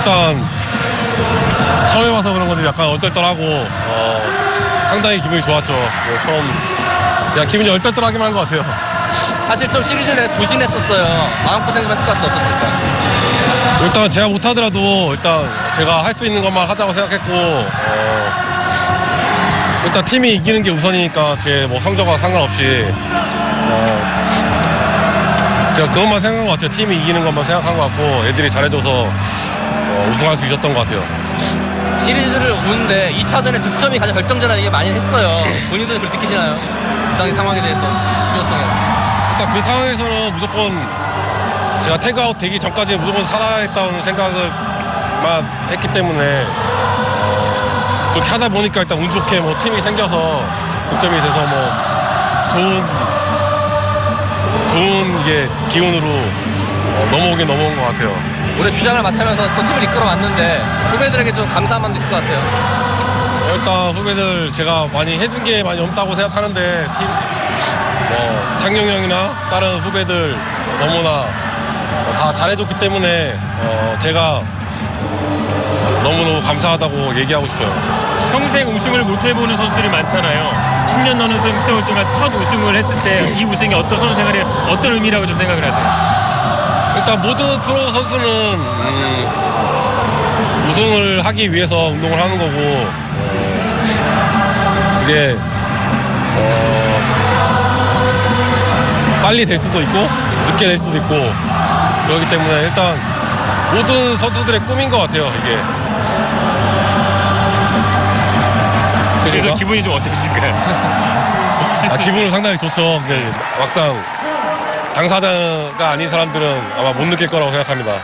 일단 처음에 와서 그런 건데 약간 얼떨떨하고 어, 상당히 기분이 좋았죠. 네, 처음 그냥 기분이 얼떨떨하기만 한 것 같아요. 사실 좀 시리즈 내 부진했었어요. 마음고생 좀 했을 것 같은데 어떻습니까? 일단 제가 못하더라도 일단 제가 할 수 있는 것만 하자고 생각했고 어, 일단 팀이 이기는 게 우선이니까 제 뭐 성적과 상관없이 어, 그냥 그것만 생각한 것 같아요. 팀이 이기는 것만 생각한 것 같고 애들이 잘해줘서 어, 우승할 수 있었던 것 같아요. 시리즈를 오는데 2차전에 득점이 가장 결정적이라는 얘기 많이 했어요. 본인도 그렇게 느끼시나요? 그 당시 상황에 대해서 중요성에. 일단 그 상황에서는 무조건 제가 태그아웃 되기 전까지 무조건 살아야겠다는 생각을만 했기 때문에 어, 그렇게 하다 보니까 일단 운 좋게 뭐 팀이 생겨서 득점이 돼서 뭐 좋은 좋은 이게 기운으로 어, 넘어오긴 넘어온 것 같아요. 올해 주장을 맡으면서 또 팀을 이끌어 왔는데 후배들에게 좀 감사한 마음도 있을 것 같아요. 어, 일단 후배들 제가 많이 해준 게 많이 없다고 생각하는데 팀, 뭐 창룡 형이나 다른 후배들 너무나 다 잘해줬기 때문에 어, 제가 너무너무 감사하다고 얘기하고 싶어요. 평생 우승을 못 해보는 선수들이 많잖아요. 10년 넘는 세- 세월 동안 첫 우승을 했을 때 이 우승이 어떤 선수 생활에 어떤 의미라고 좀 생각을 하세요? 일단 모든 프로 선수는 음, 우승을 하기 위해서 운동을 하는 거고 어, 그게 어, 빨리 될 수도 있고 늦게 될 수도 있고 그렇기 때문에 일단 모든 선수들의 꿈인 것 같아요 이게 그래서? 기분이 좀 어떠실까요? 아, 기분은 상당히 좋죠. 근데 막상 당사자가 아닌 사람들은 아마 못 느낄 거라고 생각합니다.